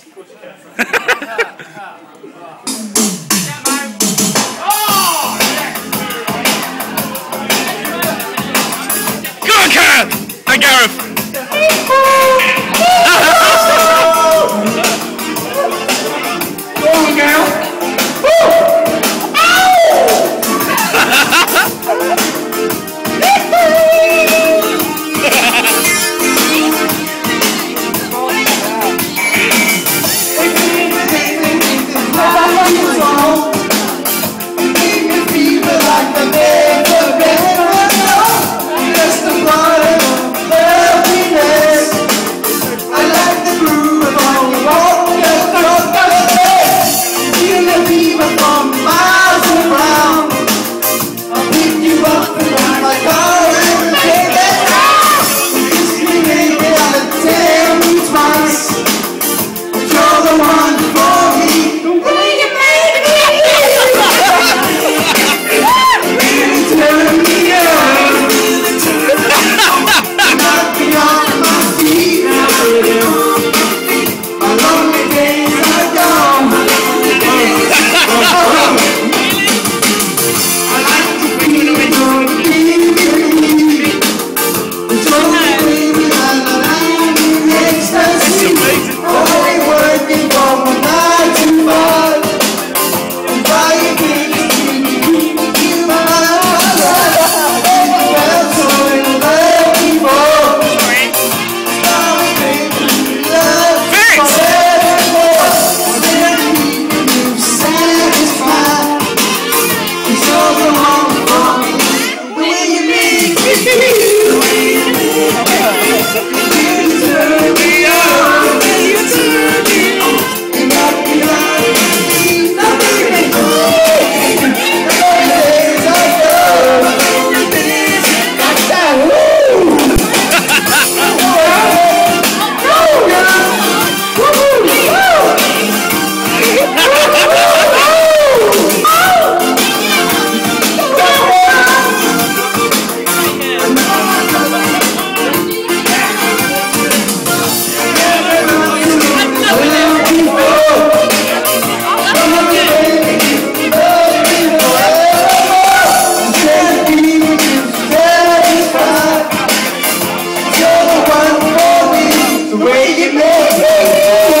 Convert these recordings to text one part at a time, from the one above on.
Come on, Gareth! the way you make me.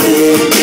You.